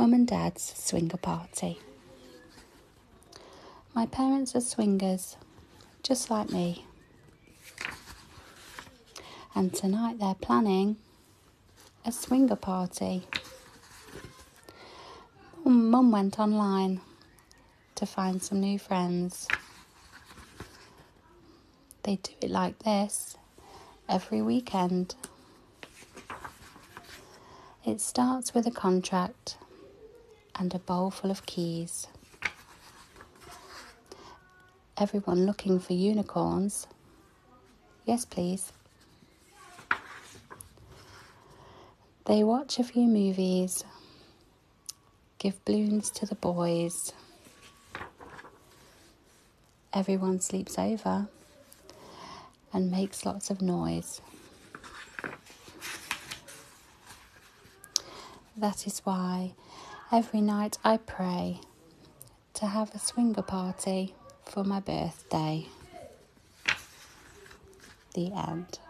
Mum and Dad's swinger party. My parents are swingers, just like me. And tonight they're planning a swinger party. Mum went online to find some new friends. They do it like this every weekend. It starts with a contract and a bowl full of keys. Everyone looking for unicorns? Yes, please. They watch a few movies, give balloons to the boys. Everyone sleeps over and makes lots of noise. That is why every night I pray to have a swinger party for my birthday. The end.